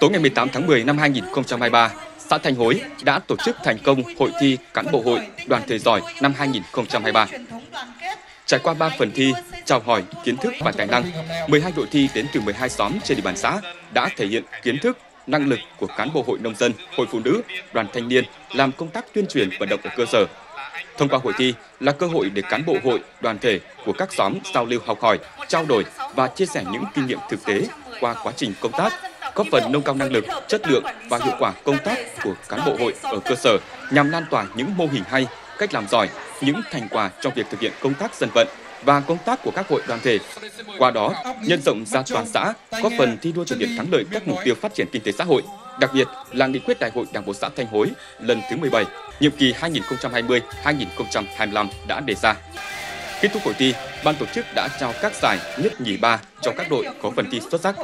Tối ngày 18 tháng 10 năm 2023, xã Thanh Hối đã tổ chức thành công hội thi cán bộ hội đoàn thể giỏi năm 2023. Trải qua 3 phần thi, chào hỏi, kiến thức và tài năng, 12 đội thi đến từ 12 xóm trên địa bàn xã đã thể hiện kiến thức, năng lực của cán bộ hội nông dân, hội phụ nữ, đoàn thanh niên làm công tác tuyên truyền vận động ở cơ sở. Thông qua hội thi là cơ hội để cán bộ hội, đoàn thể của các xóm giao lưu học hỏi, trao đổi và chia sẻ những kinh nghiệm thực tế qua quá trình công tác, góp phần nâng cao năng lực, chất lượng và hiệu quả công tác của cán bộ hội ở cơ sở nhằm lan tỏa những mô hình hay, cách làm giỏi, những thành quả trong việc thực hiện công tác dân vận và công tác của các hội đoàn thể. Qua đó, nhân rộng ra toàn xã, góp phần thi đua thực hiện thắng lợi các mục tiêu phát triển kinh tế xã hội, đặc biệt là nghị quyết Đại hội Đảng bộ xã Thanh Hối lần thứ 17, nhiệm kỳ 2020-2025 đã đề ra. Kết thúc hội thi, ban tổ chức đã trao các giải nhất nhì ba cho các đội có phần thi xuất sắc.